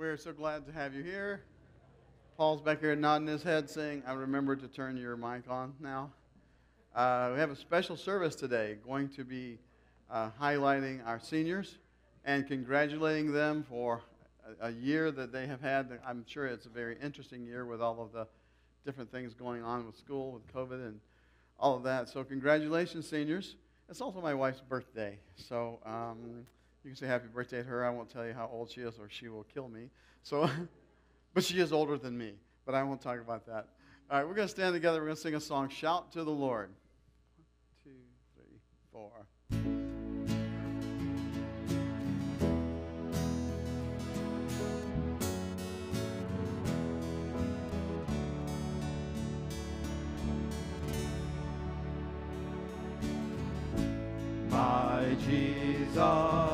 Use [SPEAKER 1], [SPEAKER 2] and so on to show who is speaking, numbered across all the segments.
[SPEAKER 1] We're so glad to have you here. Paul's back here nodding his head, saying, I remember to turn your mic on now. Uh, we have a special service today, going to be uh, highlighting our seniors and congratulating them for a, a year that they have had. I'm sure it's a very interesting year with all of the different things going on with school, with COVID, and all of that. So, congratulations, seniors. It's also my wife's birthday. So, um, you can say happy birthday to her. I won't tell you how old she is, or she will kill me. So, but she is older than me. But I won't talk about that. All right, we're going to stand together. We're going to sing a song, Shout to the Lord. One, two, three, four.
[SPEAKER 2] My Jesus,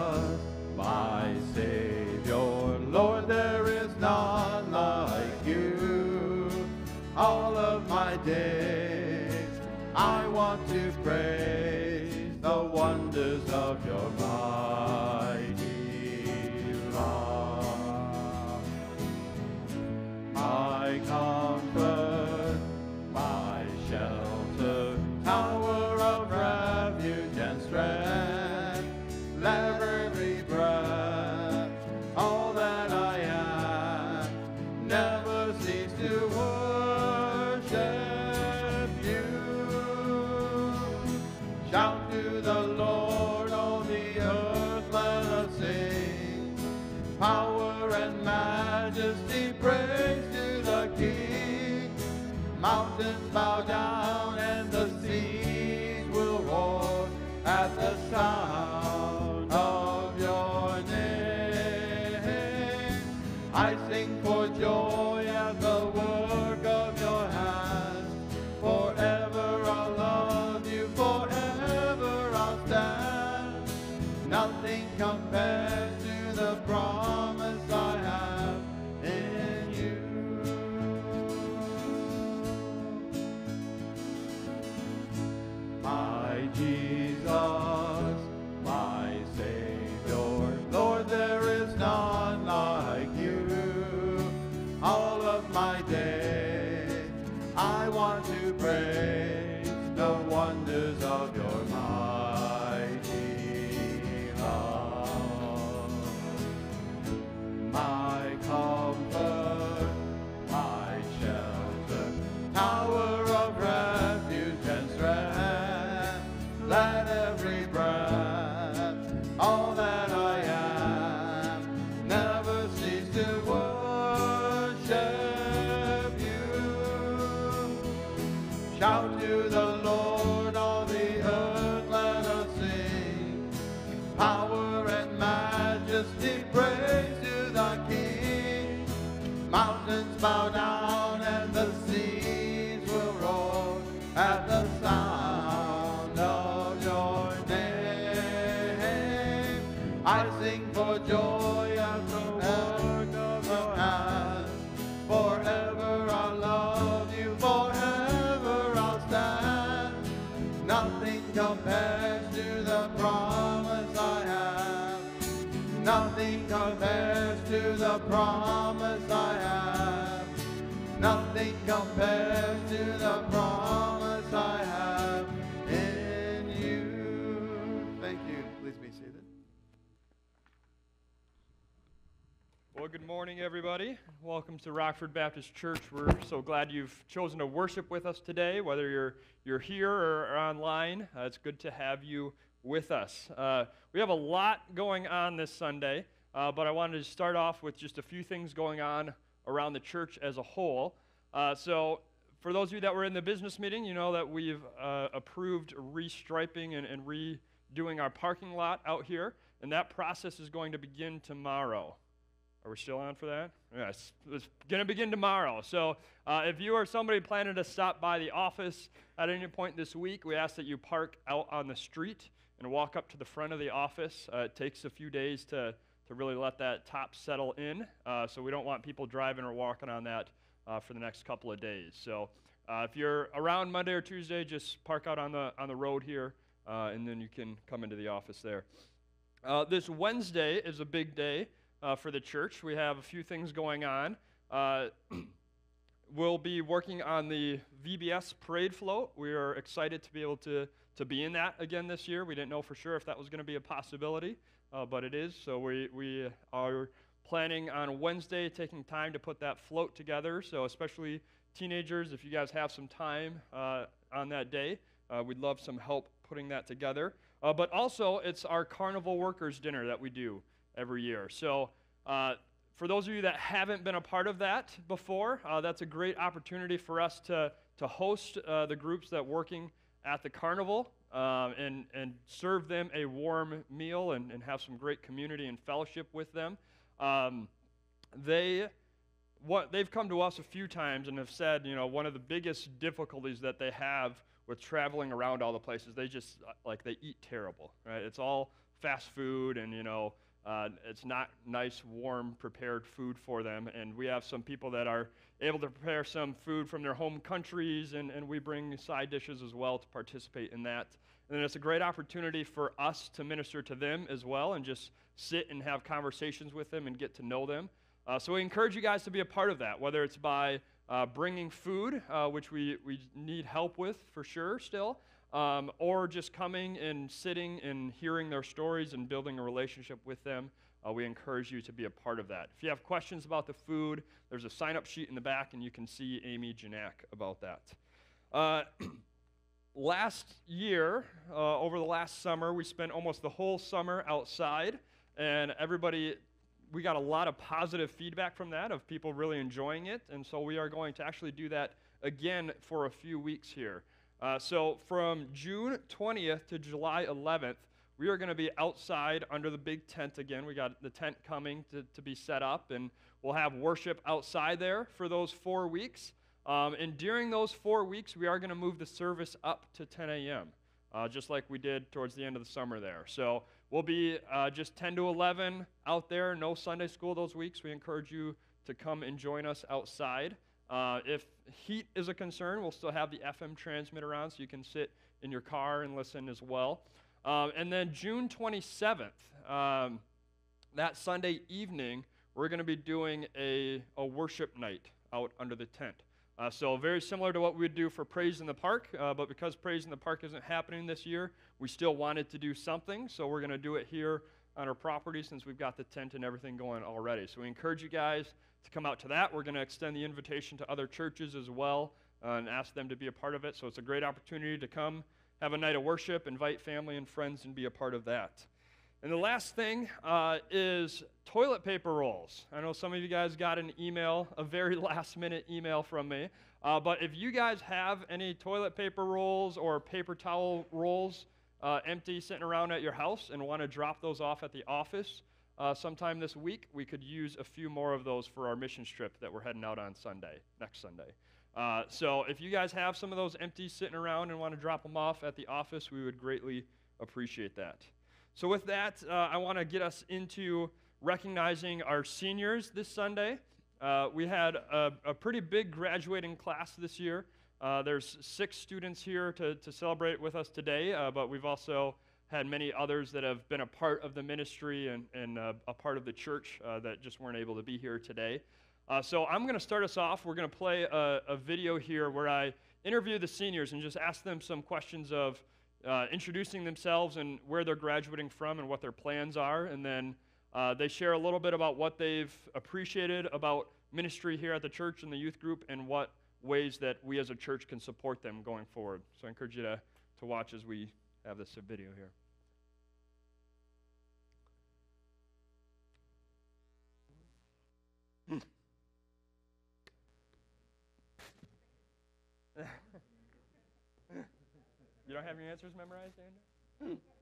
[SPEAKER 2] compares to the promise I have. Nothing compares to the promise I have. Nothing compares to the promise
[SPEAKER 3] Well, good morning, everybody. Welcome to Rockford Baptist Church. We're so glad you've chosen to worship with us today, whether you're, you're here or, online. Uh, it's good to have you with us. Uh, we have a lot going on this Sunday, uh, but I wanted to start off with just a few things going on around the church as a whole. Uh, so, for those of you that were in the business meeting, you know that we've uh, approved restriping and, and redoing our parking lot out here, and that process is going to begin tomorrow. Are we still on for that? Yes, it's going to begin tomorrow. So uh, if you are somebody planning to stop by the office at any point this week, we ask that you park out on the street and walk up to the front of the office. Uh, it takes a few days to, to really let that top settle in, uh, so we don't want people driving or walking on that uh, for the next couple of days. So uh, if you're around Monday or Tuesday, just park out on the, on the road here, uh, and then you can come into the office there. This Wednesday is a big day. Uh, for the church. We have a few things going on. Uh, we'll be working on the VBS parade float. We are excited to be able to, to be in that again this year. We didn't know for sure if that was going to be a possibility, uh, but it is. So we, we are planning on Wednesday taking time to put that float together. So, especially teenagers, if you guys have some time uh, on that day, uh, we'd love some help putting that together. Uh, but also, it's our carnival workers dinner that we do every year. So, uh, for those of you that haven't been a part of that before, uh, that's a great opportunity for us to, to host uh, the groups that working at the carnival um, and, and serve them a warm meal and, and have some great community and fellowship with them. Um, they what they've come to us a few times and have said, you know, one of the biggest difficulties that they have with traveling around all the places, they just uh, like they eat terrible, right? It's all fast food and you know uh, it's not nice, warm, prepared food for them. And we have some people that are able to prepare some food from their home countries, and, and we bring side dishes as well to participate in that. And it's a great opportunity for us to minister to them as well and just sit and have conversations with them and get to know them. Uh, so we encourage you guys to be a part of that, whether it's by uh, bringing food, uh, which we, we need help with for sure still, um, or just coming and sitting and hearing their stories and building a relationship with them. Uh, we encourage you to be a part of that. If you have questions about the food, there's a sign up sheet in the back, and you can see Amy Janak about that. Uh, last year, uh, over the last summer, we spent almost the whole summer outside, and everybody, we got a lot of positive feedback from that of people really enjoying it, and so we are going to actually do that again for a few weeks here. Uh, so from June 20th to July 11th, we are going to be outside under the big tent again. We got the tent coming to, to be set up, and we'll have worship outside there for those four weeks. Um, and during those four weeks, we are going to move the service up to 10 a.m., uh, just like we did towards the end of the summer there. So we'll be uh, just 10 to 11 out there, no Sunday school those weeks. We encourage you to come and join us outside. Uh, if heat is a concern, we'll still have the FM transmitter on so you can sit in your car and listen as well. Um, and then June 27th, um, that Sunday evening, we're going to be doing a, a worship night out under the tent. Uh, so, very similar to what we would do for Praise in the Park, uh, but because Praise in the Park isn't happening this year, we still wanted to do something. So, we're going to do it here on our property since we've got the tent and everything going already. So, we encourage you guys to come out to that. We're going to extend the invitation to other churches as well uh, and ask them to be a part of it. So it's a great opportunity to come have a night of worship, invite family and friends, and be a part of that. And the last thing uh, is toilet paper rolls. I know some of you guys got an email, a very last minute email from me. Uh, but if you guys have any toilet paper rolls or paper towel rolls uh, empty sitting around at your house and want to drop those off at the office, uh, sometime this week, we could use a few more of those for our mission trip that we're heading out on Sunday, next Sunday. Uh, so if you guys have some of those empty sitting around and want to drop them off at the office, we would greatly appreciate that. So with that, uh, I want to get us into recognizing our seniors this Sunday. Uh, we had a, a, pretty big graduating class this year. Uh, there's six students here to, to celebrate with us today, uh, but we've also had many others that have been a part of the ministry and, and uh, a part of the church uh, that just weren't able to be here today. Uh, so I'm going to start us off. We're going to play a, a, video here where I interview the seniors and just ask them some questions of uh, introducing themselves and where they're graduating from and what their plans are. And then uh, they share a little bit about what they've appreciated about ministry here at the church and the youth group and what ways that we as a church can support them going forward. So I encourage you to, to watch as we have this video here. you don't have your answers memorized, Andrew?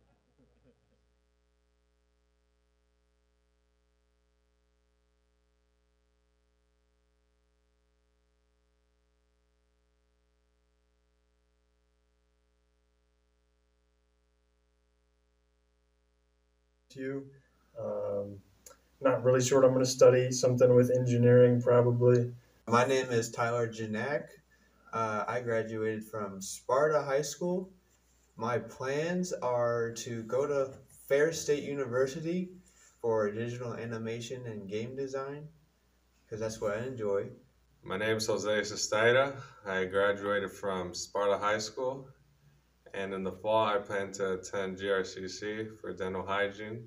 [SPEAKER 4] you. Um, not really sure what I'm going to study. Something with engineering, probably.
[SPEAKER 5] My name is Tyler Janak. Uh, I graduated from Sparta High School. My plans are to go to Ferris State University for digital animation and game design because that's what I enjoy.
[SPEAKER 6] My name is Jose Sestaira. I graduated from Sparta High School, and in the fall, I plan to attend GRCC for dental hygiene.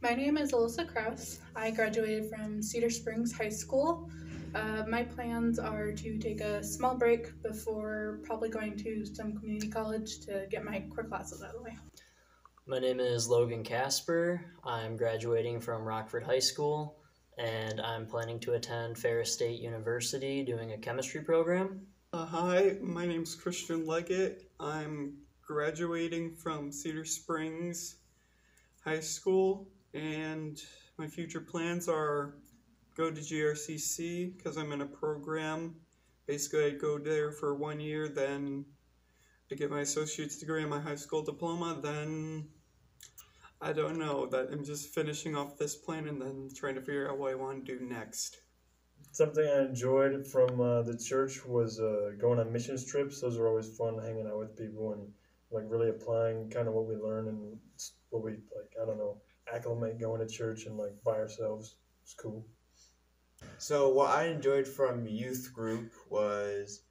[SPEAKER 7] My name is Alyssa Kraus. I graduated from Cedar Springs High School. Uh, my plans are to take a small break before probably going to some community college to get my core classes out of the way.
[SPEAKER 8] My name is Logan Casper. I'm graduating from Rockford High School and I'm planning to attend Ferris State University doing a chemistry program.
[SPEAKER 9] Uh, hi, my name's Christian Leggett. I'm graduating from Cedar Springs High School and my future plans are go to GRCC because I'm in a program. Basically, I'd go there for one year, then to get my associate's degree and my high school diploma. Then I don't know. That I'm just finishing off this plan and then trying to figure out what I want to do next.
[SPEAKER 4] Something I enjoyed from uh, the church was uh, going on missions trips. Those are always fun, hanging out with people and like really applying kind of what we learn and what we like. I don't know, acclimate going to church and like by ourselves. It's cool.
[SPEAKER 5] So what I enjoyed from youth group was,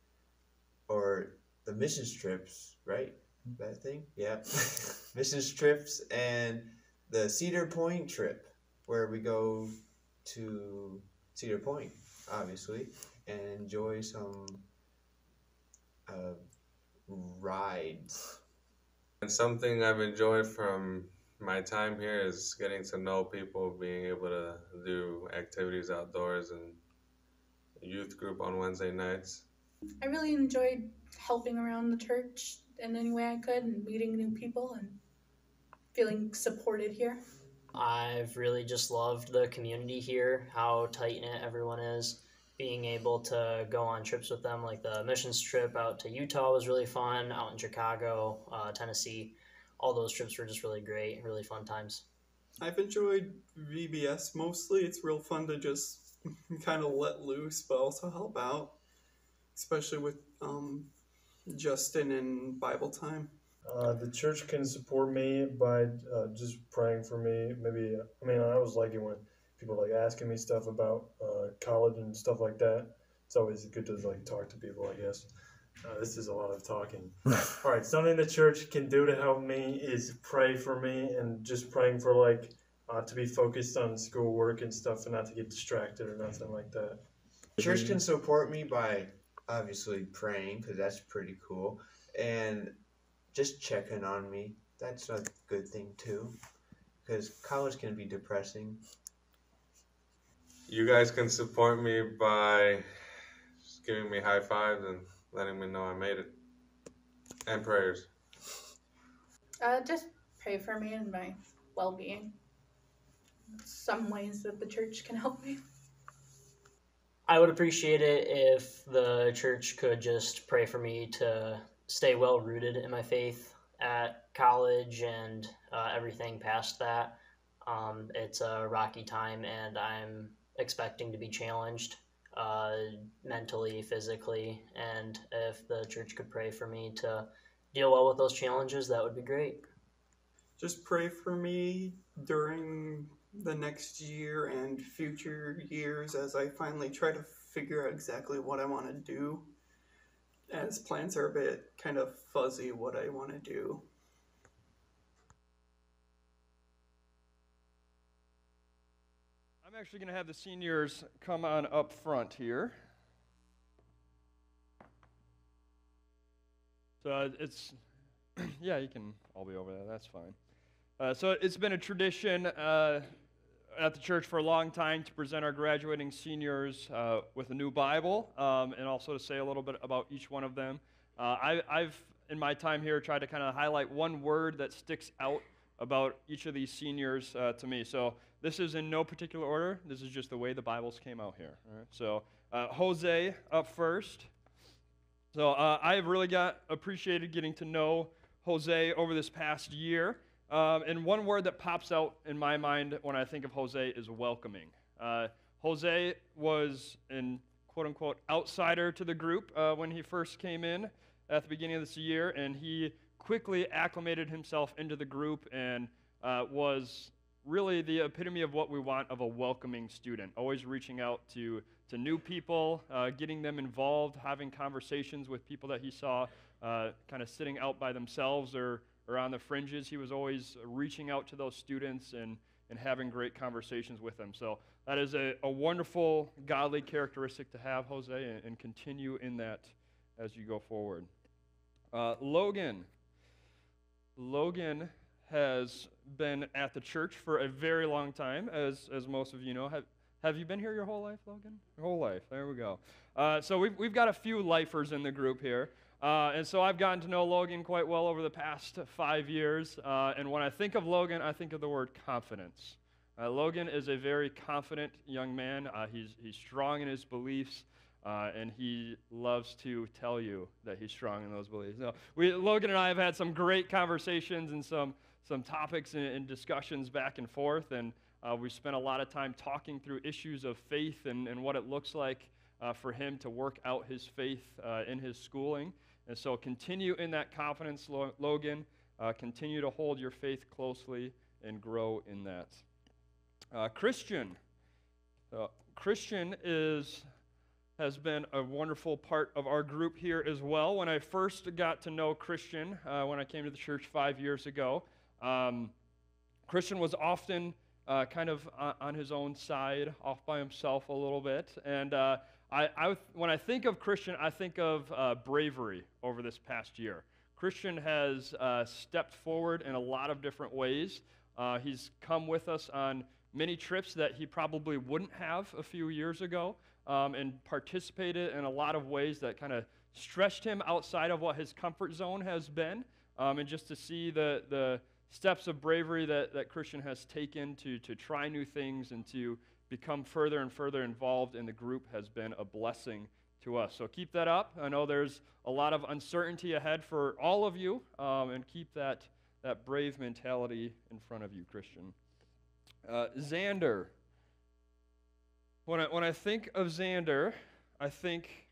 [SPEAKER 5] or the missions trips, right? That thing, yeah, missions trips and the Cedar Point trip, where we go to Cedar Point, obviously, and enjoy some uh, rides.
[SPEAKER 6] And something I've enjoyed from my time here is getting to know people, being able to do activities outdoors and youth group on Wednesday nights.
[SPEAKER 7] I really enjoyed helping around the church in any way I could and meeting new people and feeling supported here.
[SPEAKER 8] I've really just loved the community here, how tight knit everyone is. Being able to go on trips with them, like the missions trip out to Utah was really fun, out in Chicago, uh, Tennessee. All those trips were just really great, really fun times.
[SPEAKER 9] I've enjoyed VBS mostly. It's real fun to just kind of let loose, but also help out, especially with um, Justin and Bible time.
[SPEAKER 4] Uh, the church can support me by uh, just praying for me. Maybe I mean I was like it when people like asking me stuff about uh, college and stuff like that. It's always good to like talk to people. I guess uh, this is a lot of talking. All right, something the church can do to help me is pray for me and just praying for like uh, to be focused on schoolwork and stuff and not to get distracted or nothing like that.
[SPEAKER 5] Church can support me by obviously praying because that's pretty cool, and just checking on me. That's a good thing too, because college can be depressing.
[SPEAKER 6] You guys can support me by just giving me high fives and letting me know I made it, and prayers.
[SPEAKER 7] Uh, just pray for me and my well being. Some ways that the church can help me.
[SPEAKER 8] I would appreciate it if the church could just pray for me to stay well rooted in my faith at college and uh, everything past that. Um, it's a rocky time, and I'm expecting to be challenged uh, mentally, physically, and if the church could pray for me to deal well with those challenges, that would be great.
[SPEAKER 9] Just pray for me during the next year and future years as I finally try to figure out exactly what I want to do. As plans are a bit kind of fuzzy what I want to do.
[SPEAKER 3] I'm actually going to have the seniors come on up front here. So uh, it's, yeah, you can all be over there. That's fine. Uh, so it's been a tradition uh, at the church for a long time to present our graduating seniors uh, with a new Bible um, and also to say a little bit about each one of them. Uh, I, I've, in my time here, tried to kind of highlight one word that sticks out about each of these seniors uh, to me. So this is in no particular order. This is just the way the Bibles came out here. So uh, Jose up first. So uh, I have really got appreciated getting to know Jose over this past year. Um, and one word that pops out in my mind when I think of Jose is welcoming. Uh, Jose was an quote unquote outsider to the group uh, when he first came in at the beginning of this year, and he quickly acclimated himself into the group and uh, was really the epitome of what we want of a welcoming student, always reaching out to, to new people, uh, getting them involved, having conversations with people that he saw uh, kind of sitting out by themselves or, or on the fringes. He was always reaching out to those students and, and having great conversations with them. So that is a, a wonderful, godly characteristic to have, Jose, and, and continue in that as you go forward. Uh, Logan. Logan has been at the church for a very long time, as, as most of you know. Have, have you been here your whole life, Logan? Your whole life. There we go. Uh, so we've, we've got a few lifers in the group here. Uh, and so I've gotten to know Logan quite well over the past five years. Uh, and when I think of Logan, I think of the word confidence. Uh, Logan is a very confident young man. Uh, he's, he's strong in his beliefs. Uh, and he loves to tell you that he's strong in those beliefs. So we, Logan and I have had some great conversations and some, some topics and, and discussions back and forth, and uh, we've spent a lot of time talking through issues of faith and, and what it looks like uh, for him to work out his faith uh, in his schooling. And so continue in that confidence, Logan. Uh, continue to hold your faith closely and grow in that. Uh, Christian. Christian is has been a wonderful part of our group here as well. When I first got to know Christian, uh, when I came to the church five years ago, um, Christian was often uh, kind of on his own side, off by himself a little bit. And uh, I, I, when I think of Christian, I think of uh, bravery over this past year. Christian has uh, stepped forward in a lot of different ways. Uh, he's come with us on many trips that he probably wouldn't have a few years ago um, and participated in a lot of ways that kind of stretched him outside of what his comfort zone has been. Um, and just to see the, the steps of bravery that, that Christian has taken to, to try new things and to become further and further involved in the group has been a blessing to us. So keep that up. I know there's a lot of uncertainty ahead for all of you, um, and keep that, that brave mentality in front of you, Christian. Uh, Xander. When I, when I think of Xander, I think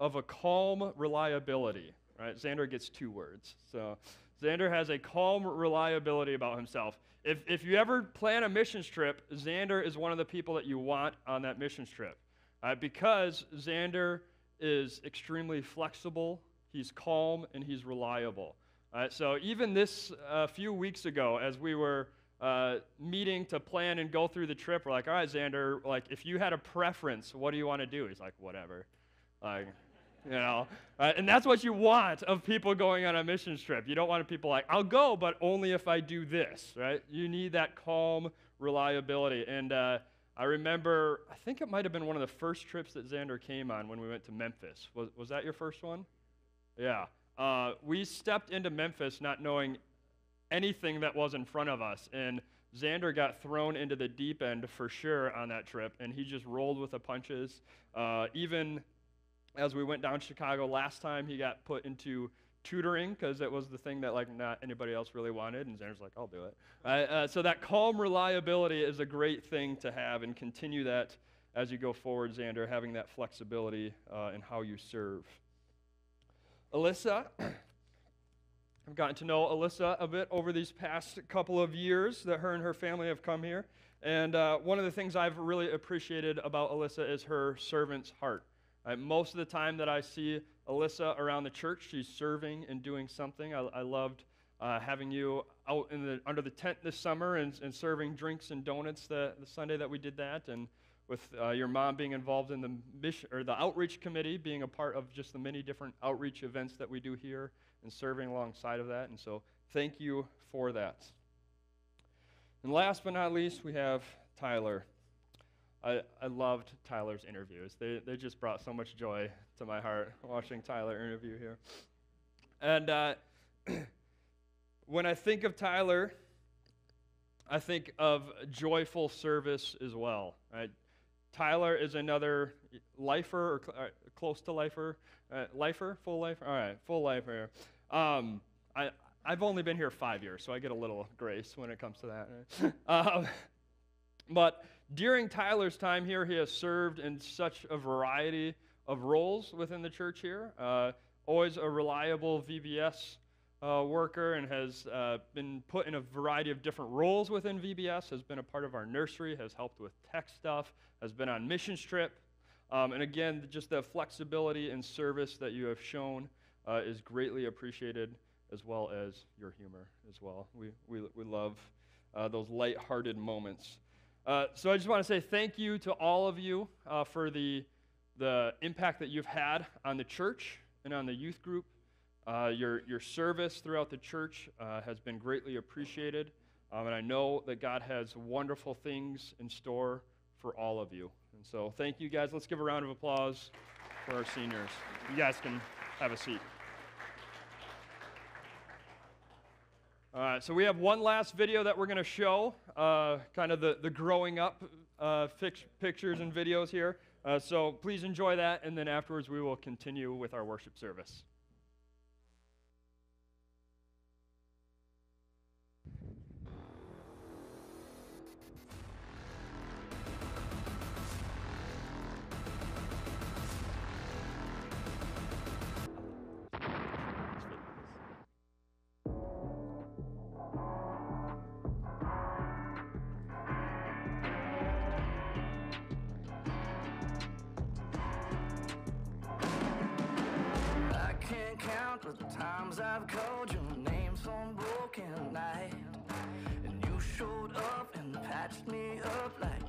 [SPEAKER 3] of a calm reliability. Right? Xander gets two words. So Xander has a calm reliability about himself. If, if you ever plan a missions trip, Xander is one of the people that you want on that missions trip. Uh, because Xander is extremely flexible, he's calm, and he's reliable. Uh, so even this uh, few weeks ago, as we were uh, meeting to plan and go through the trip. We're like, all right, Xander, like, if you had a preference, what do you want to do? He's like, whatever. Like, you know, uh, and that's what you want of people going on a mission trip. You don't want people like, I'll go, but only if I do this, right? You need that calm reliability. And uh, I remember, I think it might have been one of the first trips that Xander came on when we went to Memphis. Was, was that your first one? Yeah. Uh, we stepped into Memphis not knowing anything that was in front of us. And Xander got thrown into the deep end for sure on that trip, and he just rolled with the punches. Uh, even as we went down to Chicago last time, he got put into tutoring because it was the thing that like not anybody else really wanted, and Xander's like, "I'll do it." Uh, uh, so that calm reliability is a great thing to have, and continue that as you go forward, Xander, having that flexibility uh, in how you serve. Alyssa. I've gotten to know Alyssa a bit over these past couple of years that her and her family have come here. And uh, one of the things I've really appreciated about Alyssa is her servant's heart. Right, most of the time that I see Alyssa around the church, she's serving and doing something. I, I loved uh, having you out in the, under the tent this summer and, and serving drinks and donuts the, the Sunday that we did that. And with uh, your mom being involved in the mission or the outreach committee, being a part of just the many different outreach events that we do here and serving alongside of that. And so thank you for that. And last but not least, we have Tyler. I, I loved Tyler's interviews. They, they just brought so much joy to my heart watching Tyler interview here. And uh, when I think of Tyler, I think of joyful service as well. Right? Tyler is another lifer or cl- uh, close to lifer. Uh, lifer? Full lifer? All right, full lifer. Um, I, I've only been here five years, so I get a little grace when it comes to that. um, but during Tyler's time here, he has served in such a variety of roles within the church here. Uh, always a reliable VBS uh, worker and has uh, been put in a variety of different roles within VBS, has been a part of our nursery, has helped with tech stuff, has been on missions trip. Um, and again, just the flexibility and service that you have shown uh, is greatly appreciated, as well as your humor as well. We, we, we love uh, those light-hearted moments. Uh, so I just want to say thank you to all of you uh, for the, the impact that you've had on the church and on the youth group. Uh, your, your service throughout the church uh, has been greatly appreciated, um, and I know that God has wonderful things in store for all of you. And so, thank you guys. Let's give a round of applause for our seniors. You guys can have a seat. All right, so we have one last video that we're going to show, uh, kind of the, the growing up uh, pictures and videos here. Uh, so please enjoy that, and then afterwards we will continue with our worship service.
[SPEAKER 10] And patched me up like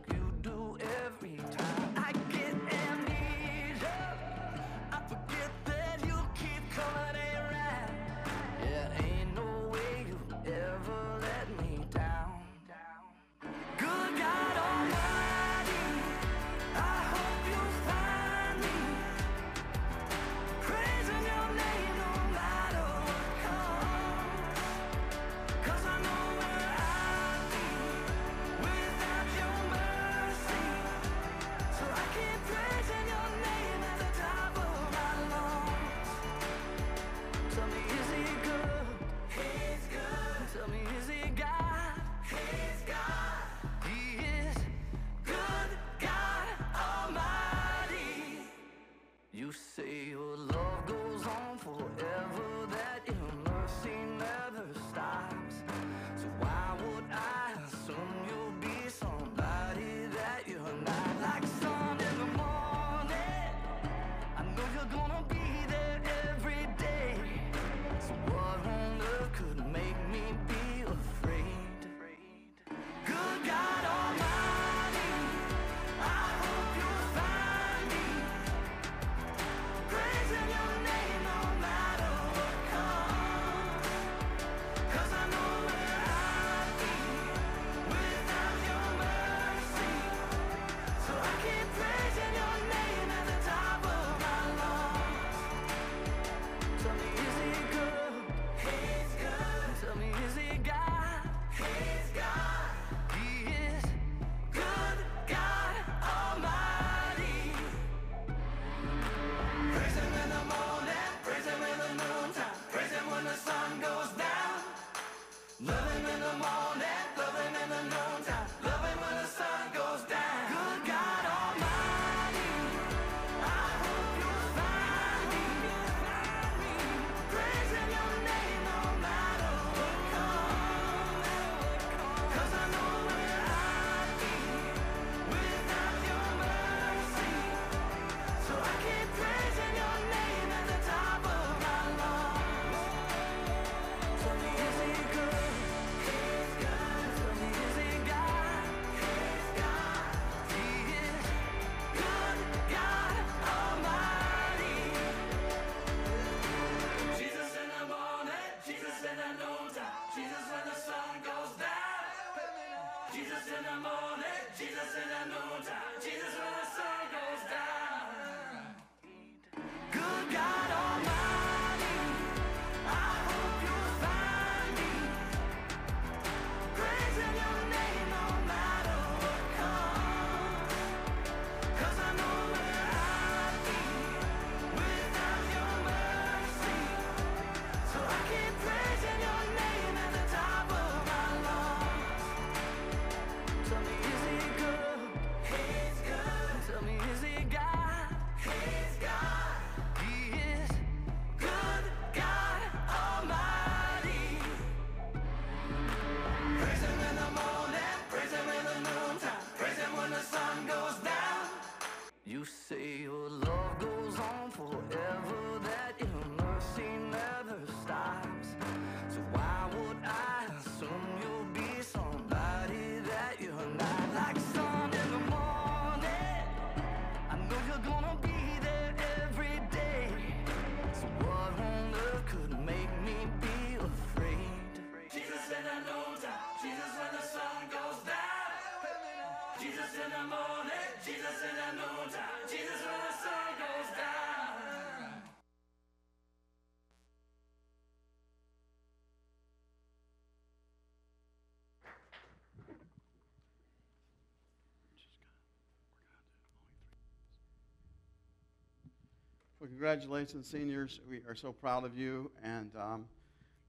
[SPEAKER 2] Well, congratulations, seniors. We are so proud of you. And um,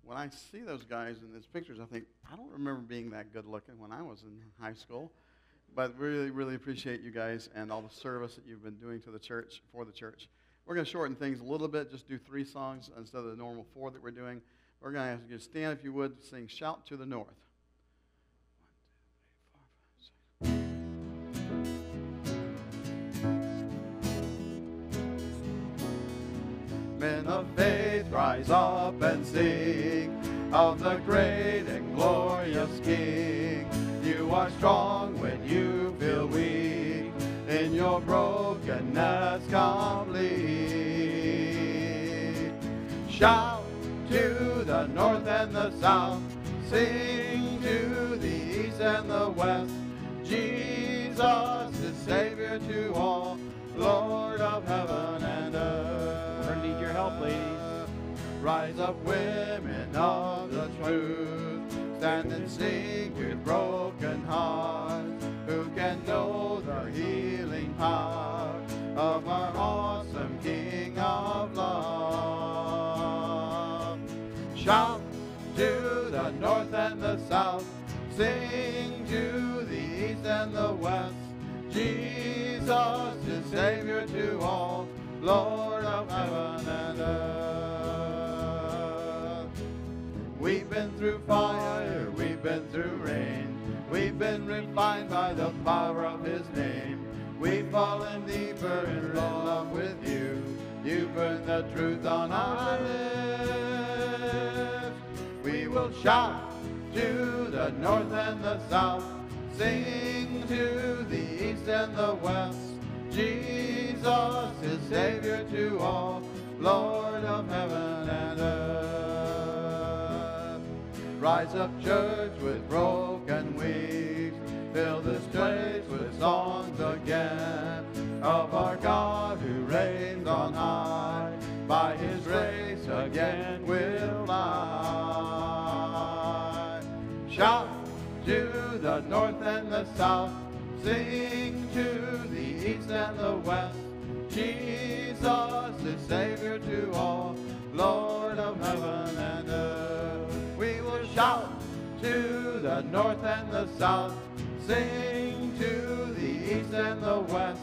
[SPEAKER 2] when I see those guys in these pictures, I think, I don't remember being that good looking when I was in high school. But really, really appreciate you guys and all the service that you've been doing to the church, for the church. We're going to shorten things a little bit, just do three songs instead of the normal four that we're doing. We're going to ask you to stand, if you would, sing Shout to the North. Men of faith, rise up and sing of the great and glorious King. You are strong when you feel weak, in your brokenness complete. Shout to the north and the south, sing to the east and the west. Jesus is Savior to all, Lord of heaven
[SPEAKER 11] ladies.
[SPEAKER 2] Rise up, women of the truth. Stand and sing with broken hearts. Who can know the healing power of our awesome King of love? Shout to the north and the south. Sing to the east and the west. Jesus is Savior to all, Lord of heaven and earth. We've been through fire, we've been through rain. We've been refined by the power of His name. We've fallen deeper in love with you. You burn the truth on our lips. We will shout to the north and the south, sing to the east and the west. Jesus is Savior to all, Lord of heaven and earth. Rise up, church, with broken wings. Fill this place with songs again of our God who reigns on high. By his grace again we'll fly. Shout to the north and the south. Sing to the east and the west. Jesus is Savior to all, Lord of heaven and earth. We will shout to the north and the south. Sing to the east and the west.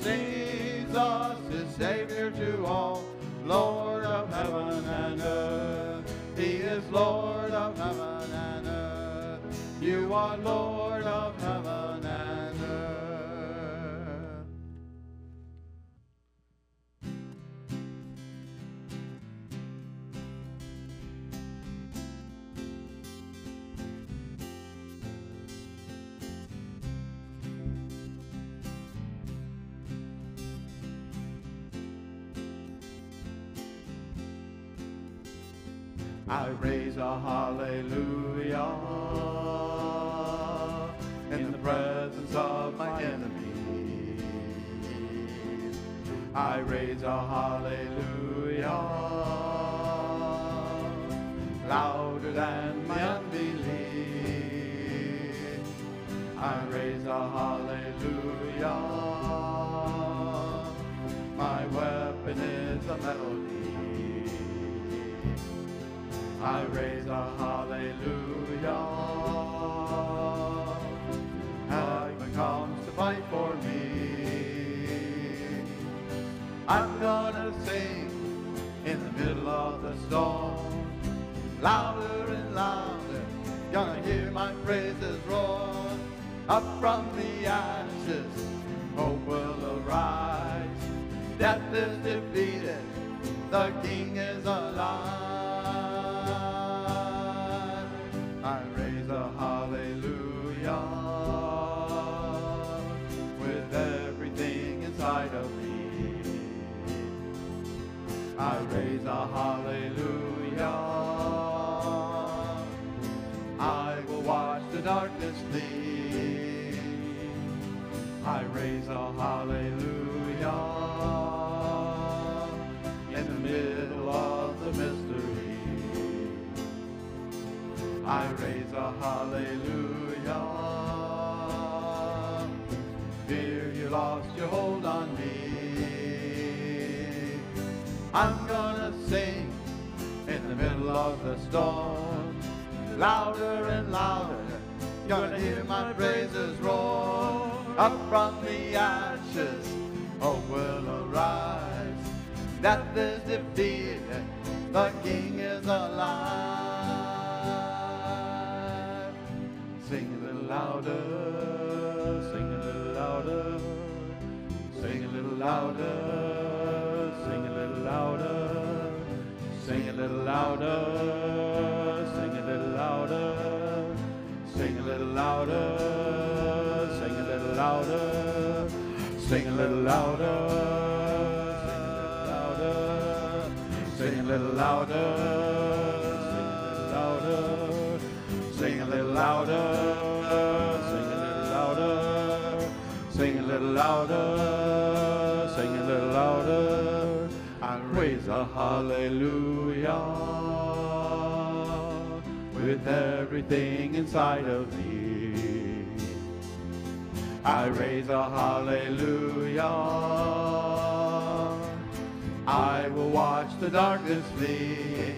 [SPEAKER 2] Jesus is Savior to all, Lord of heaven and earth. He is Lord of heaven and earth. You are Lord of heaven I raise a hallelujah in the presence of my enemies. I raise a hallelujah louder than my unbelief. I raise a hallelujah. I raise a hallelujah. Heaven comes to fight for me. I'm gonna sing in the middle of the storm, louder and louder. Gonna hear my praises roar up from the ashes. Hope will arise. Death is defeated. The King is alive. Hallelujah. I will watch the darkness flee. I raise a hallelujah in the middle of the mystery. I raise a hallelujah. Fear you lost your hold on me. I'm gonna the middle of the storm, louder and louder. Gonna hear my praises roar up from the ashes. Hope will arise. Death is defeated. The King is alive. Sing a little louder. Sing a little louder. Sing a little louder. Sing a little louder. Sing a little louder. Sing a little louder. Sing a little louder. Sing a little louder. Louder. Sing a little louder. Louder. Sing a little louder. Sing a little louder. Sing a little louder. Sing a little louder. I raise a hallelujah everything inside of me. I raise a hallelujah. I will watch the darkness flee.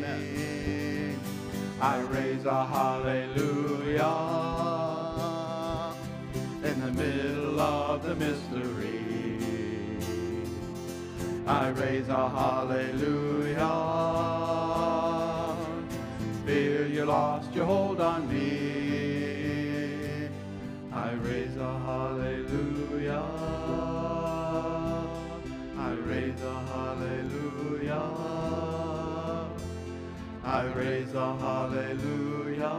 [SPEAKER 2] I raise a hallelujah in the middle of the mystery. I raise a hallelujah. Fear you lost your hold on me. I raise a hallelujah. I raise a hallelujah. I raise a hallelujah.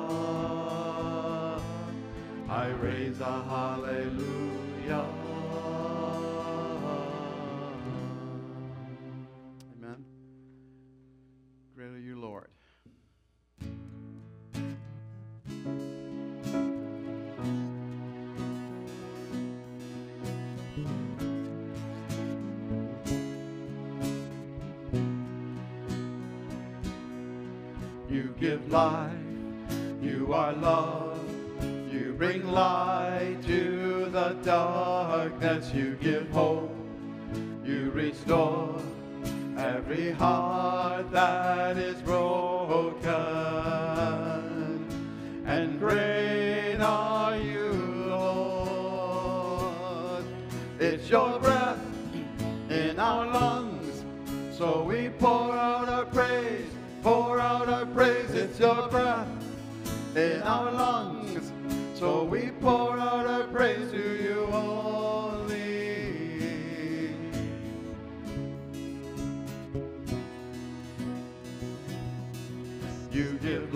[SPEAKER 2] I raise a hallelujah. Darkness, you give hope, you restore every heart that is broken. And great are you, Lord. It's your breath in our lungs, so we pour out our praise, pour out our praise. It's your breath in our lungs, so we pour out our praise to you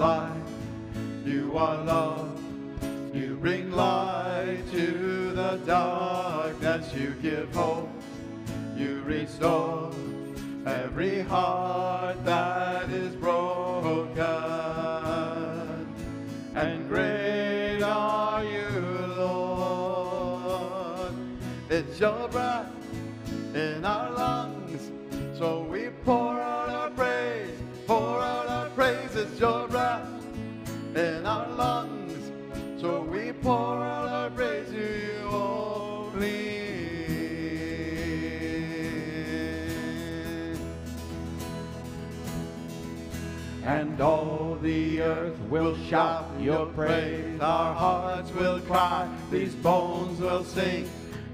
[SPEAKER 2] you are love, you bring light to the darkness, you give hope, you restore every heart that is broken. And great are you, Lord. It's your breath in our lungs, so we pour out your breath in our lungs, so we pour out our praise to you only. And all the earth will shout your praise. Our hearts will cry, these bones will sing.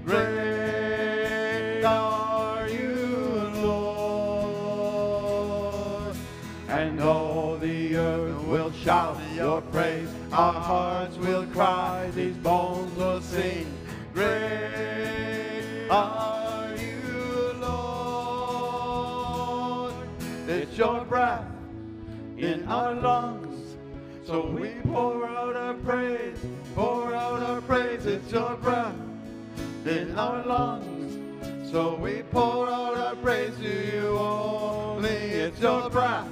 [SPEAKER 2] Great are you, Lord. And all earth will shout your praise. Our hearts will cry, these bones will sing. Great are you, Lord. It's your breath in our lungs. So we pour out our praise, pour out our praise. It's your breath in our lungs. So we pour out our praise to you only. It's your breath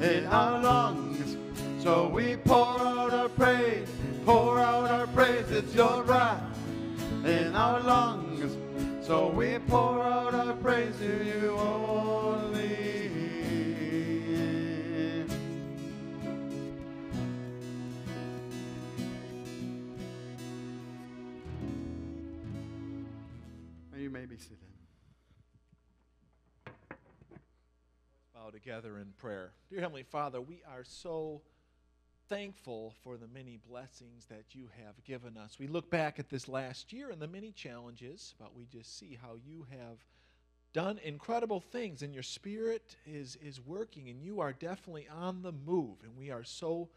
[SPEAKER 2] in our lungs. So we pour out our praise, pour out our praise. It's your breath in
[SPEAKER 1] our lungs. So we pour out our praise to you only.
[SPEAKER 12] Together in prayer. Dear Heavenly Father, we are so thankful for the many blessings that you have given us. We look back at this last year and the many challenges, but we just see how you have done incredible things and your spirit is is working and you are definitely on the move and we are so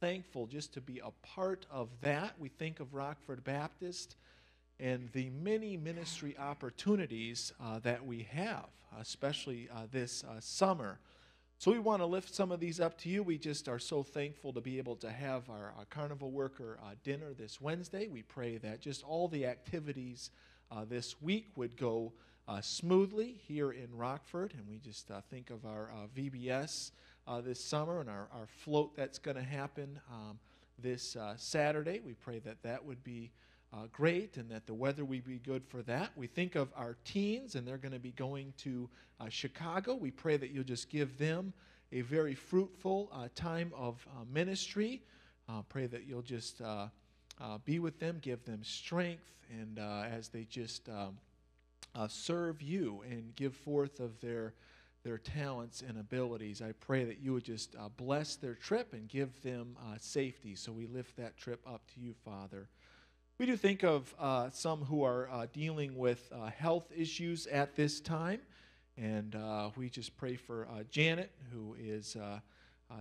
[SPEAKER 12] thankful just to be a part of that. We think of Rockford Baptist and the many ministry opportunities uh, that we have, especially uh, this uh, summer. So we want to lift some of these up to you. We just are so thankful to be able to have our, uh, carnival worker uh, dinner this Wednesday. We pray that just all the activities uh, this week would go smoothly here in Rockford, and we just think of our VBS this summer and our, our float that's going to happen um, this Saturday. We pray that that would be uh, great and that the weather would be good for that. We think of our teens, and they're going to be going to uh, Chicago. We pray that you'll just give them a very fruitful uh, time of uh, ministry. Uh, pray that you'll just uh, be with them, give them strength, and as they just um, serve you and give forth of their their talents and abilities. I pray that you would just uh, bless their trip and give them uh, safety. So we lift that trip up to you, Father. We do think of uh, some who are uh, dealing with uh, health issues at this time, and uh, we just pray for uh, Janet, who is uh,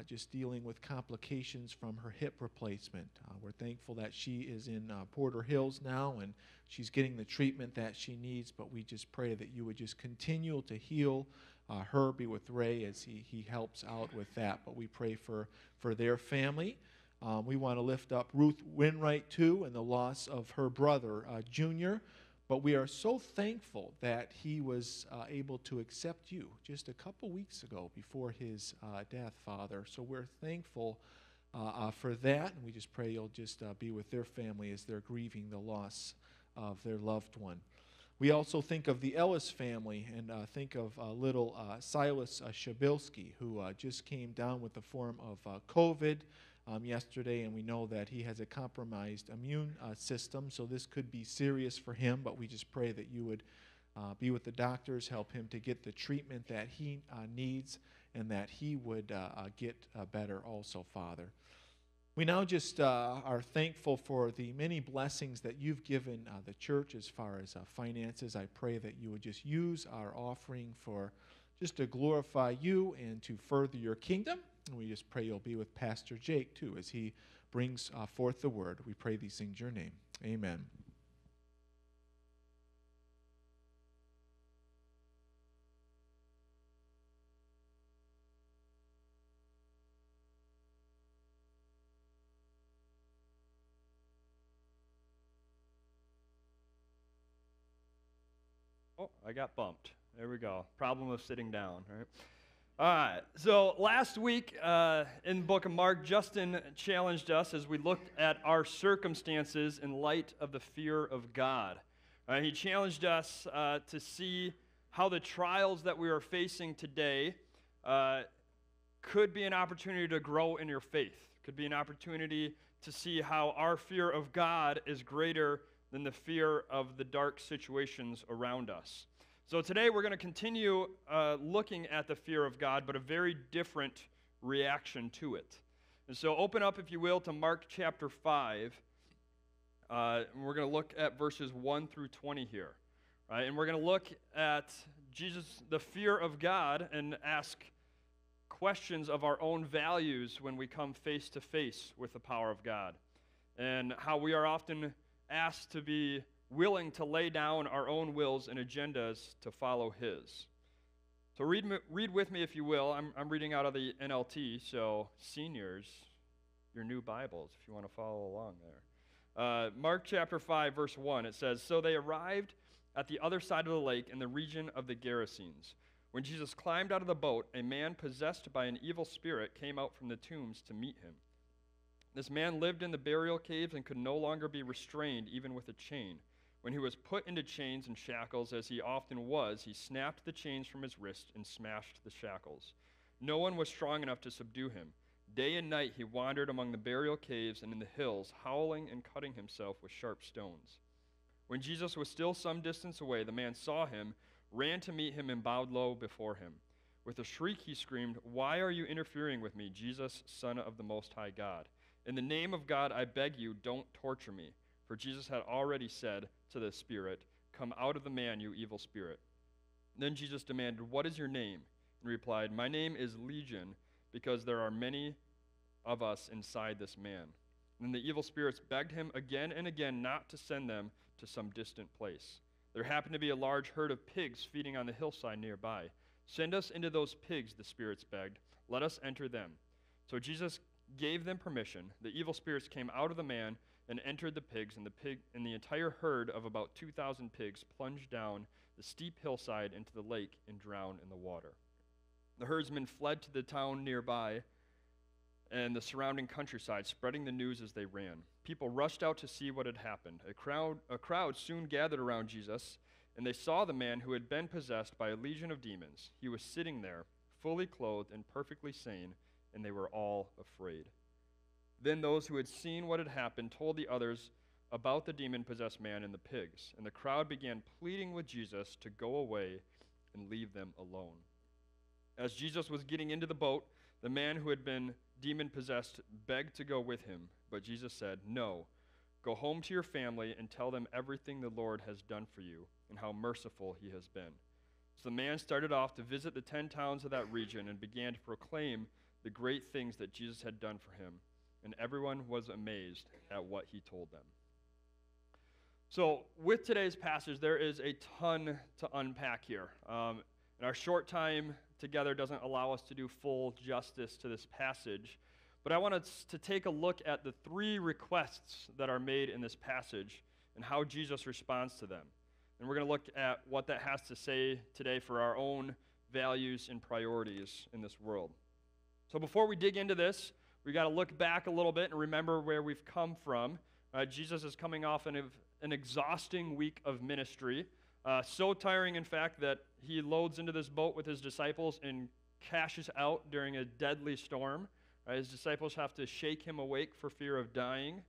[SPEAKER 12] just dealing with complications from her hip replacement. We're thankful that she is in Porter Hills now, and she's getting the treatment that she needs. But we just pray that you would just continue to heal her, be with Ray as he, he helps out with that. But we pray for, for their family. Um, we want to lift up Ruth Winwright too and the loss of her brother, uh, Junior. But we are so thankful that he was uh, able to accept you just a couple weeks ago before his uh, death, Father. So we're thankful uh, uh, for that. And we just pray you'll just uh, be with their family as they're grieving the loss of their loved one. We also think of the Ellis family and uh, think of uh, little uh, Silas Shabilsky, who just came down with the form of COVID um, yesterday, and we know that he has a compromised immune uh, system, so this could be serious for him, but we just pray that you would uh, be with the doctors, help him to get the treatment that he uh, needs, and that he would uh, uh, get better also, Father. We now just uh, are thankful for the many blessings that you've given uh, the church as far as uh, finances. I pray that you would just use our offering for just to glorify you and to further your kingdom. And we just pray you'll be with Pastor Jake too as he brings uh, forth the word. We pray these things in your name. Amen.
[SPEAKER 3] Oh, I got bumped. There we go. Problem of sitting down, right? All right. So last week uh, in the book of Mark, Justin challenged us as we looked at our circumstances in light of the fear of God. Uh, he challenged us uh, to see how the trials that we are facing today uh, could be an opportunity to grow in your faith, could be an opportunity to see how our fear of God is greater than the fear of the dark situations around us. So today we're going to continue uh, looking at the fear of God, but a very different reaction to it. And so open up, if you will, to Mark chapter 5. Uh, and we're going to look at verses 1 through 20 here. Right? And we're going to look at Jesus, the fear of God, and ask questions of our own values when we come face to face with the power of God. And how we are often asked to be willing to lay down our own wills and agendas to follow His. So read, read with me, if you will. I'm, I'm reading out of the NLT, so seniors, your new Bibles, if you want to follow along there. Uh, Mark chapter 5, verse 1, it says So they arrived at the other side of the lake in the region of the Gerasenes. When Jesus climbed out of the boat, a man possessed by an evil spirit came out from the tombs to meet him. This man lived in the burial caves and could no longer be restrained, even with a chain, When he was put into chains and shackles, as he often was, he snapped the chains from his wrist and smashed the shackles. No one was strong enough to subdue him. Day and night he wandered among the burial caves and in the hills, howling and cutting himself with sharp stones. When Jesus was still some distance away, the man saw him, ran to meet him, and bowed low before him. With a shriek, he screamed, Why are you interfering with me, Jesus, Son of the Most High God? In the name of God, I beg you, don't torture me. For Jesus had already said to the spirit, Come out of the man, you evil spirit. Then Jesus demanded, What is your name? And replied, My name is Legion, because there are many of us inside this man. And the evil spirits begged him again and again not to send them to some distant place. There happened to be a large herd of pigs feeding on the hillside nearby. Send us into those pigs, the spirits begged. Let us enter them. So Jesus gave them permission. The evil spirits came out of the man and entered the pigs, and the pig and the entire herd of about 2,000 pigs plunged down the steep hillside into the lake and drowned in the water. The herdsmen fled to the town nearby and the surrounding countryside, spreading the news as they ran. People rushed out to see what had happened. A crowd, a crowd soon gathered around Jesus, and they saw the man who had been possessed by a legion of demons. He was sitting there, fully clothed and perfectly sane, and they were all afraid. Then those who had seen what had happened told the others about the demon possessed man and the pigs, and the crowd began pleading with Jesus to go away and leave them alone. As Jesus was getting into the boat, the man who had been demon possessed begged to go with him, but Jesus said, No, go home to your family and tell them everything the Lord has done for you and how merciful he has been. So the man started off to visit the ten towns of that region and began to proclaim the great things that Jesus had done for him, and everyone was amazed at what he told them. So, with today's passage, there is a ton to unpack here. Um, and our short time together doesn't allow us to do full justice to this passage. But I want us to take a look at the three requests that are made in this passage and how Jesus responds to them. And we're going to look at what that has to say today for our own values and priorities in this world. So before we dig into this, we got to look back a little bit and remember where we've come from. Uh, Jesus is coming off an, an exhausting week of ministry. Uh, so tiring, in fact, that he loads into this boat with his disciples and cashes out during a deadly storm. Uh, his disciples have to shake him awake for fear of dying.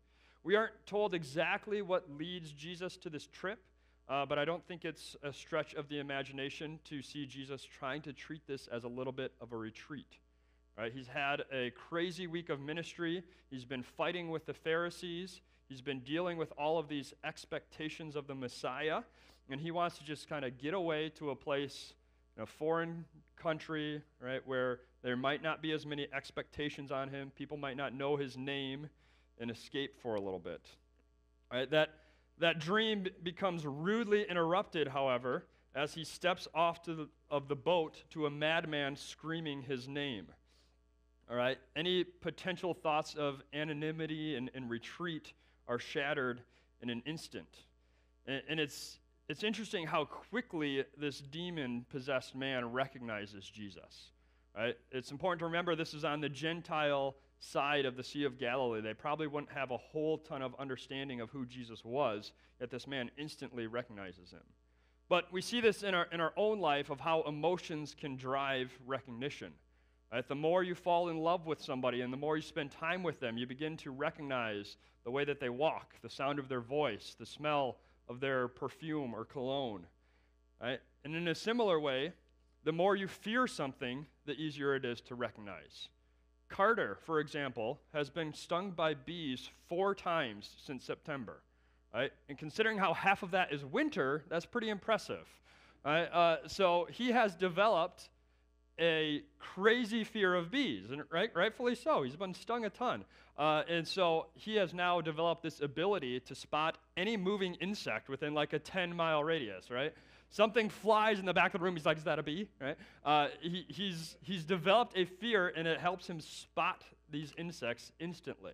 [SPEAKER 3] We aren't told exactly what leads Jesus to this trip, uh, but I don't think it's a stretch of the imagination to see Jesus trying to treat this as a little bit of a retreat. Right? He's had a crazy week of ministry. He's been fighting with the Pharisees. He's been dealing with all of these expectations of the Messiah and he wants to just kind of get away to a place, a foreign country, right, where there might not be as many expectations on him. People might not know his name, and escape for a little bit. That that dream becomes rudely interrupted, however, as he steps off to the, of the boat to a madman screaming his name. All right, any potential thoughts of anonymity and, and retreat are shattered in an instant. And, and it's it's interesting how quickly this demon possessed man recognizes Jesus. Right? It's important to remember this is on the Gentile side of the Sea of Galilee. They probably wouldn't have a whole ton of understanding of who Jesus was, yet this man instantly recognizes him. But we see this in our, in our own life of how emotions can drive recognition. Right? The more you fall in love with somebody and the more you spend time with them, you begin to recognize the way that they walk, the sound of their voice, the smell of their perfume or cologne. Right? And in a similar way, the more you fear something, the easier it is to recognize. Carter, for example, has been stung by bees four times since September. Right? And considering how half of that is winter, that's pretty impressive. Right? Uh, so he has developed a crazy fear of bees, and right, rightfully so. He's been stung a ton. Uh, and so he has now developed this ability to spot any moving insect within like a 10 mile radius, right? Something flies in the back of the room. He's like, is that a bee? Right? Uh, he, he's, he's developed a fear, and it helps him spot these insects instantly.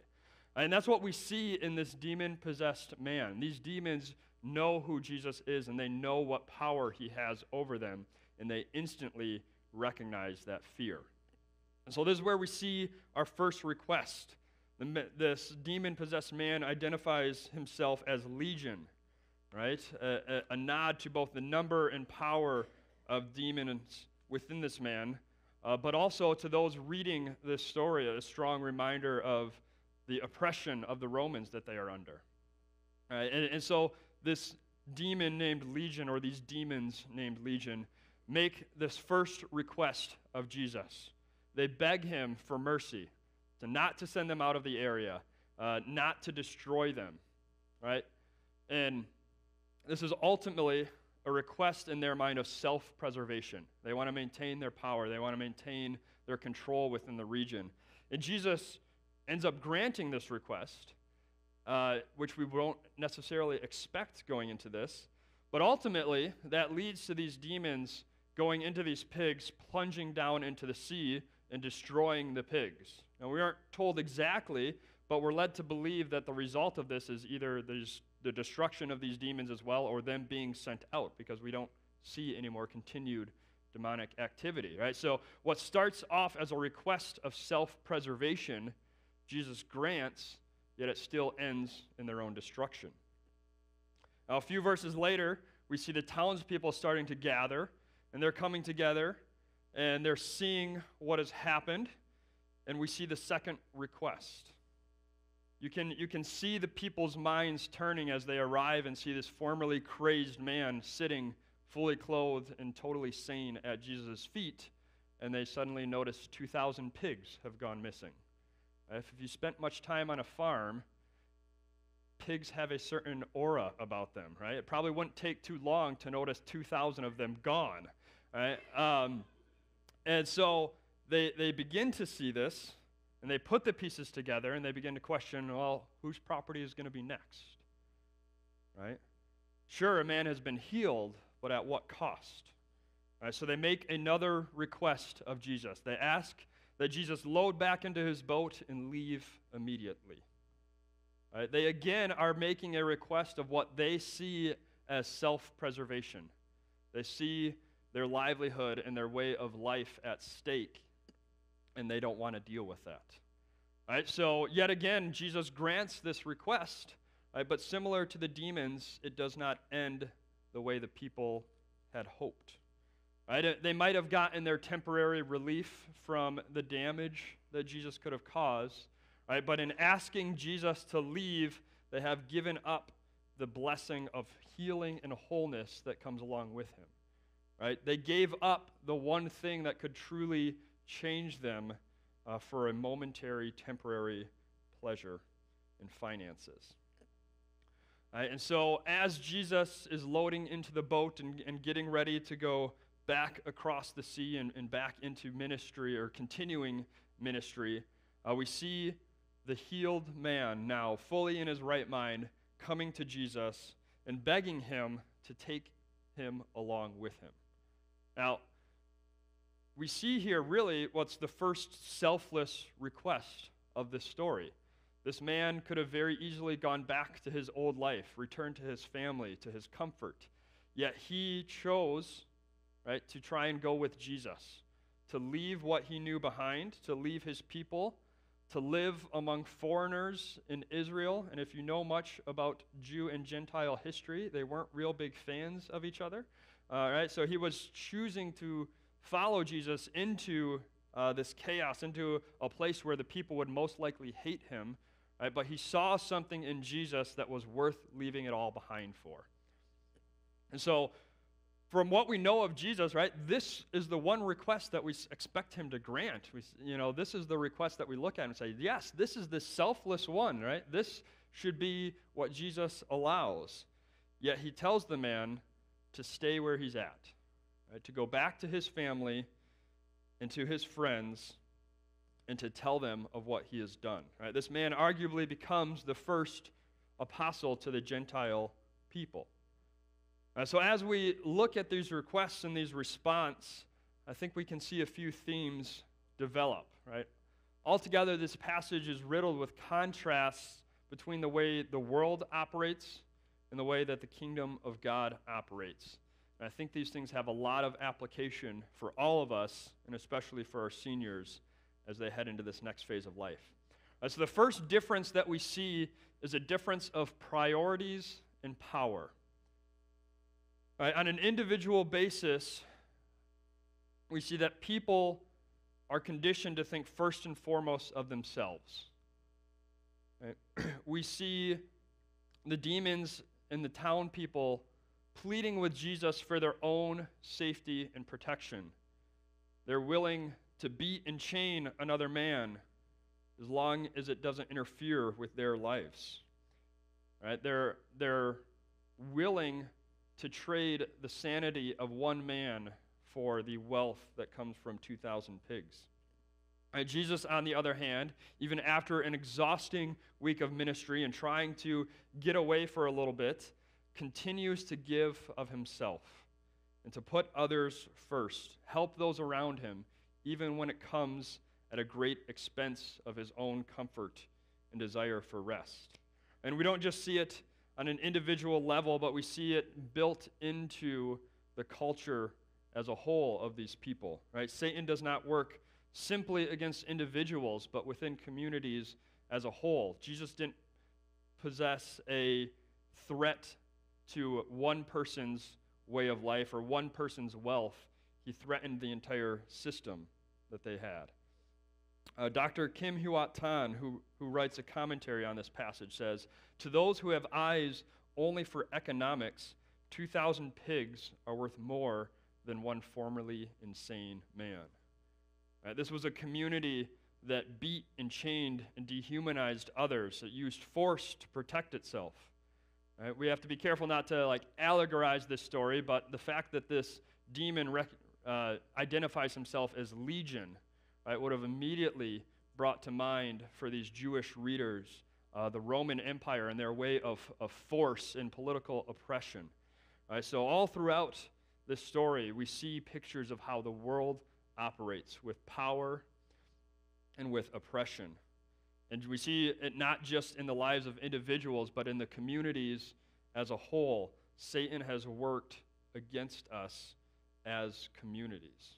[SPEAKER 3] And that's what we see in this demon possessed man. These demons know who Jesus is, and they know what power he has over them, and they instantly recognize that fear. And so, this is where we see our first request. The, this demon possessed man identifies himself as Legion. right? A, a, a nod to both the number and power of demons within this man, uh, but also to those reading this story, a strong reminder of the oppression of the Romans that they are under. Right? And, and so this demon named Legion, or these demons named Legion, make this first request of Jesus. They beg him for mercy, to not to send them out of the area, uh, not to destroy them, right? And this is ultimately a request in their mind of self preservation. They want to maintain their power, they want to maintain their control within the region. And Jesus ends up granting this request, uh, which we won't necessarily expect going into this. But ultimately, that leads to these demons going into these pigs, plunging down into the sea, and destroying the pigs. Now, we aren't told exactly, but we're led to believe that the result of this is either there's the destruction of these demons as well, or them being sent out, because we don't see any more continued demonic activity, right? So, what starts off as a request of self preservation, Jesus grants, yet it still ends in their own destruction. Now, a few verses later, we see the townspeople starting to gather, and they're coming together, and they're seeing what has happened, and we see the second request. You can, you can see the people's minds turning as they arrive and see this formerly crazed man sitting fully clothed and totally sane at Jesus' feet, and they suddenly notice 2,000 pigs have gone missing. If you spent much time on a farm, pigs have a certain aura about them, right? It probably wouldn't take too long to notice 2,000 of them gone, right? Um, and so they, they begin to see this, and they put the pieces together, and they begin to question, well, whose property is going to be next, right? Sure, a man has been healed, but at what cost? Right, so they make another request of Jesus. They ask that Jesus load back into his boat and leave immediately. Right, they again are making a request of what they see as self preservation. They see their livelihood and their way of life at stake, and they don't want to deal with that. Right, so, yet again, Jesus grants this request, right, but similar to the demons, it does not end the way the people had hoped. Right? They might have gotten their temporary relief from the damage that Jesus could have caused, right? But in asking Jesus to leave, they have given up the blessing of healing and wholeness that comes along with him. Right? They gave up the one thing that could truly change them uh, for a momentary, temporary pleasure in finances. Right? And so, as Jesus is loading into the boat and, and getting ready to go back across the sea and, and back into ministry or continuing ministry, uh, we see the healed man now fully in his right mind coming to Jesus and begging him to take him along with him. Now, we see here really what's the first selfless request of this story. This man could have very easily gone back to his old life, returned to his family, to his comfort. Yet he chose right, to try and go with Jesus, to leave what he knew behind, to leave his people, to live among foreigners in Israel. And if you know much about Jew and Gentile history, they weren't real big fans of each other. Right? So he was choosing to follow Jesus into uh, this chaos, into a place where the people would most likely hate him. Right? But he saw something in Jesus that was worth leaving it all behind for. And so from what we know of Jesus, right, this is the one request that we expect him to grant. We, you know, this is the request that we look at and say, yes, this is the selfless one, right? This should be what Jesus allows. Yet he tells the man to stay where he's at, right, to go back to his family and to his friends and to tell them of what he has done. Right? This man arguably becomes the first apostle to the Gentile people. Uh, so, as we look at these requests and these response, I think we can see a few themes develop, right? Altogether, this passage is riddled with contrasts between the way the world operates and the way that the kingdom of God operates. And I think these things have a lot of application for all of us, and especially for our seniors as they head into this next phase of life. Uh, so, the first difference that we see is a difference of priorities and power. Right? On an individual basis, we see that people are conditioned to think first and foremost of themselves. Right? we see the demons and the town people pleading with Jesus for their own safety and protection. They're willing to beat and chain another man as long as it doesn't interfere with their lives. Right? They're, they're willing to trade the sanity of one man for the wealth that comes from 2,000 pigs. Jesus, on the other hand, even after an exhausting week of ministry and trying to get away for a little bit, continues to give of himself and to put others first, help those around him, even when it comes at a great expense of his own comfort and desire for rest. And we don't just see it on an individual level, but we see it built into the culture as a whole of these people, right? Satan does not work simply against individuals, but within communities as a whole. Jesus didn't possess a threat to one person's way of life or one person's wealth. He threatened the entire system that they had. Uh, Dr. Kim Huat Tan, who, who writes a commentary on this passage, says To those who have eyes only for economics, 2,000 pigs are worth more than one formerly insane man. Right, this was a community that beat and chained and dehumanized others, that used force to protect itself. Right, we have to be careful not to like allegorize this story, but the fact that this demon rec- uh, identifies himself as Legion right, would have immediately brought to mind for these Jewish readers uh, the Roman Empire and their way of, of force and political oppression. Right, so, all throughout this story, we see pictures of how the world operates with power and with oppression. And we see it not just in the lives of individuals, but in the communities as a whole. Satan has worked against us as communities.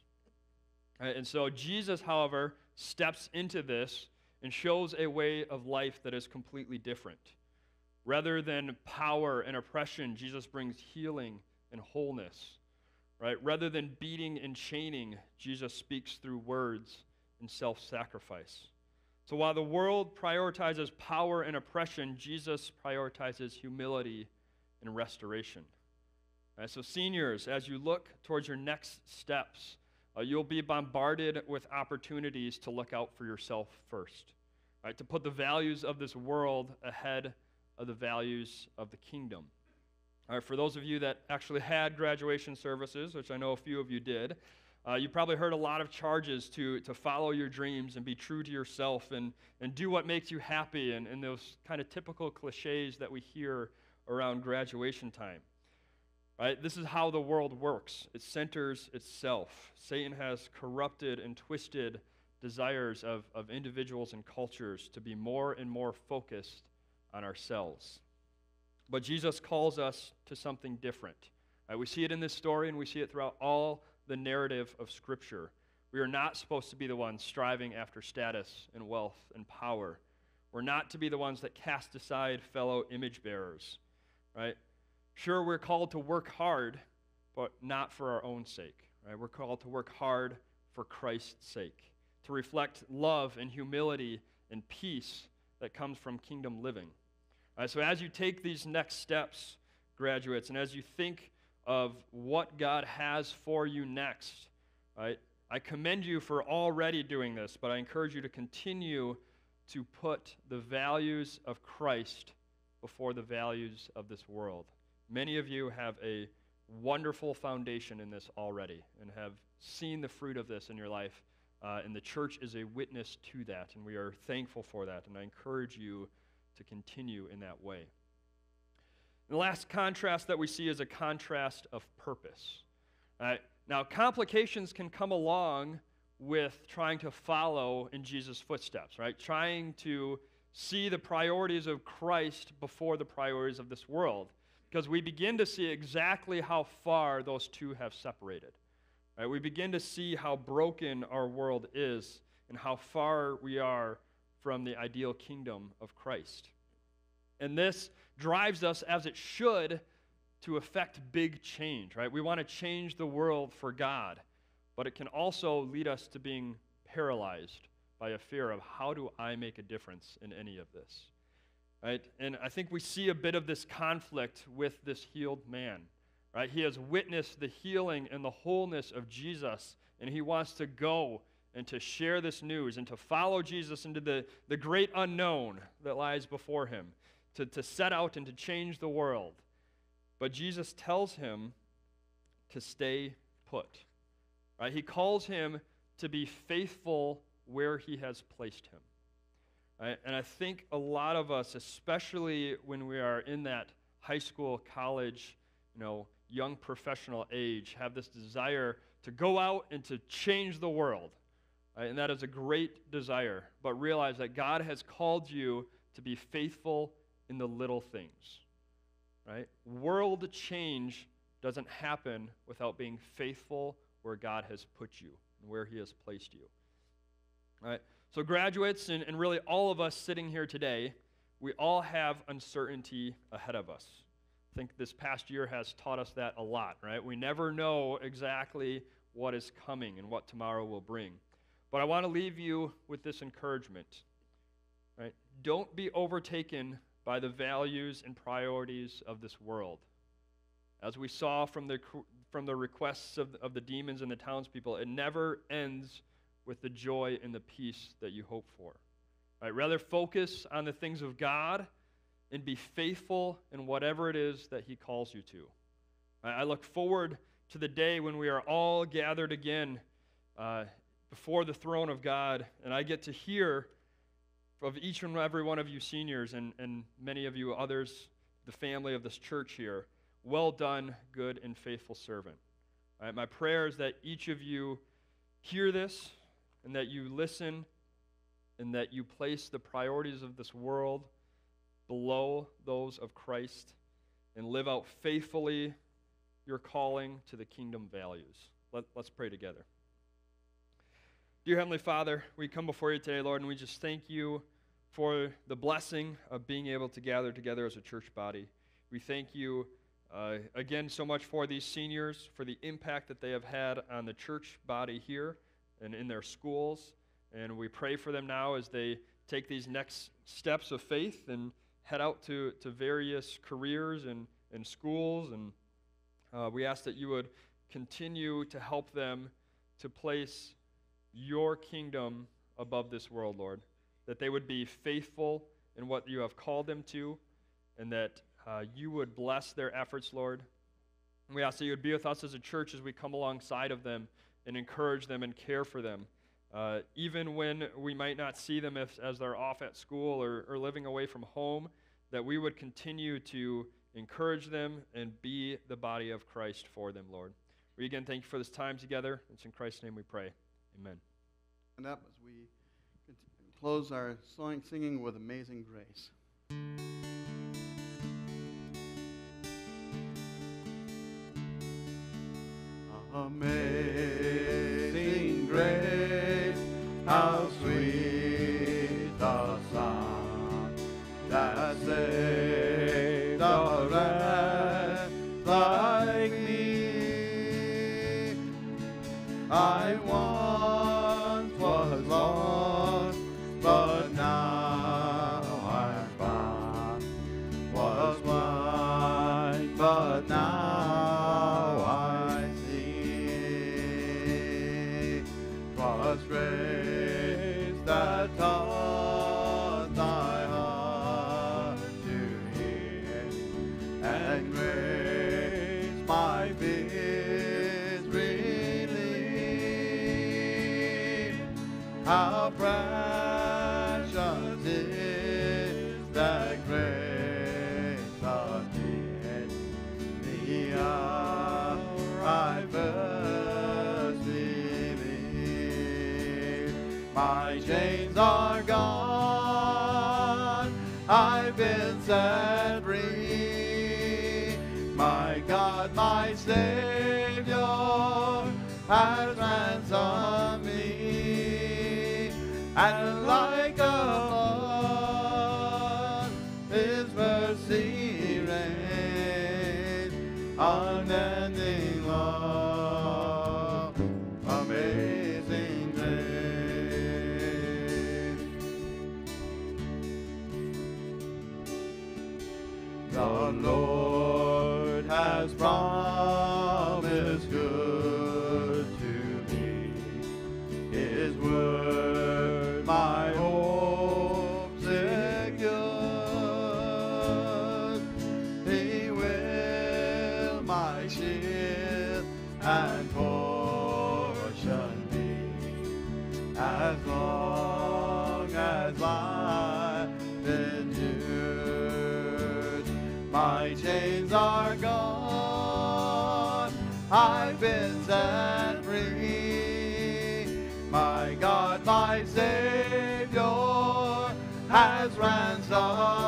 [SPEAKER 3] Uh, and so Jesus, however, steps into this and shows a way of life that is completely different. Rather than power and oppression, Jesus brings healing and wholeness. Right? Rather than beating and chaining, Jesus speaks through words and self sacrifice. So while the world prioritizes power and oppression, Jesus prioritizes humility and restoration. Right, so, seniors, as you look towards your next steps, uh, you'll be bombarded with opportunities to look out for yourself first, right? To put the values of this world ahead of the values of the kingdom. All right, for those of you that actually had graduation services, which I know a few of you did, uh, you probably heard a lot of charges to, to follow your dreams and be true to yourself and, and do what makes you happy and, and those kind of typical cliches that we hear around graduation time. Right? This is how the world works. It centers itself. Satan has corrupted and twisted desires of, of individuals and cultures to be more and more focused on ourselves. But Jesus calls us to something different. Right? We see it in this story and we see it throughout all the narrative of Scripture. We are not supposed to be the ones striving after status and wealth and power. We're not to be the ones that cast aside fellow image bearers, right? Sure, we're called to work hard, but not for our own sake. Right? We're called to work hard for Christ's sake, to reflect love and humility and peace that comes from kingdom living. Right, so, as you take these next steps, graduates, and as you think of what God has for you next, right, I commend you for already doing this, but I encourage you to continue to put the values of Christ before the values of this world. Many of you have a wonderful foundation in this already and have seen the fruit of this in your life. Uh, and the church is a witness to that, and we are thankful for that. And I encourage you to continue in that way. The last contrast that we see is a contrast of purpose. Uh, now, complications can come along with trying to follow in Jesus' footsteps, right? Trying to see the priorities of Christ before the priorities of this world because we begin to see exactly how far those two have separated. Right? We begin to see how broken our world is and how far we are from the ideal kingdom of Christ. And this drives us, as it should, to affect big change, right? We want to change the world for God, but it can also lead us to being paralyzed by a fear of how do I make a difference in any of this? Right? And I think we see a bit of this conflict with this healed man. Right? He has witnessed the healing and the wholeness of Jesus, and he wants to go and to share this news and to follow Jesus into the, the great unknown that lies before him, to, to set out and to change the world. But Jesus tells him to stay put. Right? He calls him to be faithful where he has placed him. Right? And I think a lot of us, especially when we are in that high school, college, you know, young professional age, have this desire to go out and to change the world. Right? And that is a great desire. But realize that God has called you to be faithful in the little things. Right? World change doesn't happen without being faithful where God has put you and where He has placed you. All right? So, graduates, and, and really all of us sitting here today, we all have uncertainty ahead of us. I think this past year has taught us that a lot, right? We never know exactly what is coming and what tomorrow will bring. But I want to leave you with this encouragement, right? Don't be overtaken by the values and priorities of this world. As we saw from the, from the requests of, of the demons and the townspeople, it never ends with the joy and the peace that you hope for. Right? Rather, focus on the things of God and be faithful in whatever it is that He calls you to. I look forward to the day when we are all gathered again uh, before the throne of God, and I get to hear of each and every one of you seniors and, and many of you others, the family of this church here, well done, good and faithful servant. My prayer is that each of you hear this and that you listen and that you place the priorities of this world below those of Christ and live out faithfully your calling to the kingdom values. Let, us pray together. Dear Heavenly Father, we come before you today, Lord, and we just thank you for the blessing of being able to gather together as a church body. We thank you uh, again so much for these seniors, for the impact that they have had on the church body here and in their schools. And we pray for them now as they take these next steps of faith and head out to, to various careers and, and schools. And uh, we ask that you would continue to help them to place your kingdom above this world, Lord. That they would be faithful in what you have called them to, and that uh, you would bless their efforts, Lord. And we ask that you would be with us as a church as we come alongside of them and encourage them and care for them. Uh, even when we might not see them if, as they're off at school or, or living away from home, that we would continue to encourage them and be the body of Christ for them, Lord. We again thank you for this time together. It's in Christ's name we pray. Amen.
[SPEAKER 2] And up as we close our song, singing with Amazing Grace. Amazing my shield and portion be as long as life endures. My chains are gone. I've been set free. My God, my Savior, has ransomed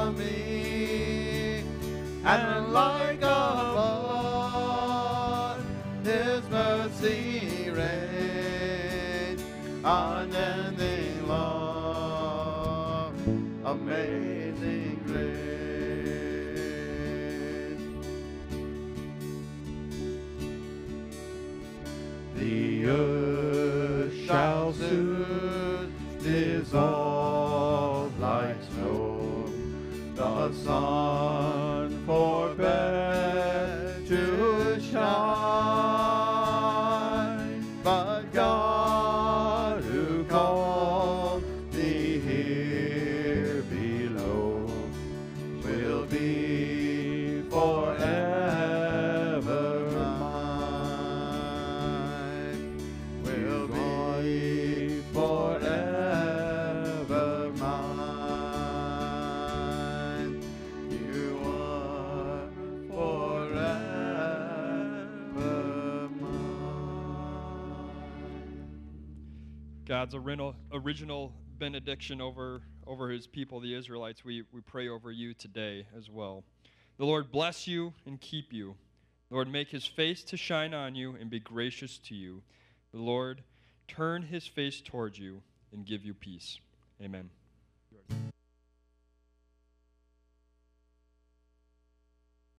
[SPEAKER 3] God's original, original benediction over, over his people, the Israelites, we, we pray over you today as well. The Lord bless you and keep you. The Lord make his face to shine on you and be gracious to you. The Lord turn his face towards you and give you peace. Amen.